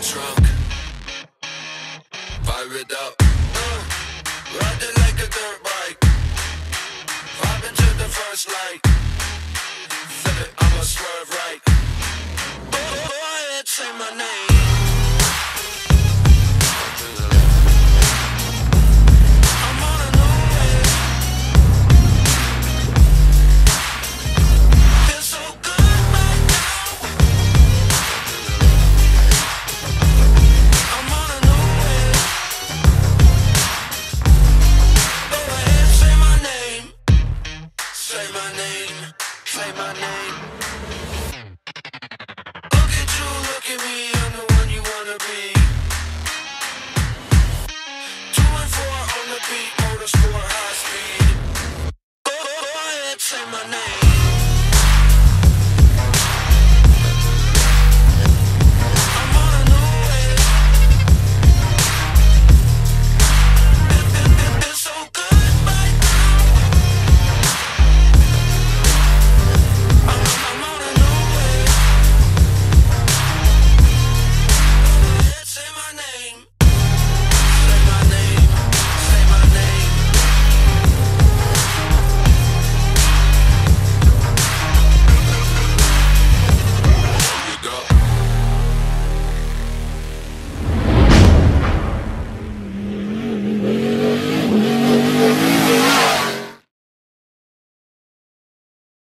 trouble. my name, say my name. Look at you, look at me, I'm the one you wanna be. Two and four on the beat, high speed. Go ahead, say my name.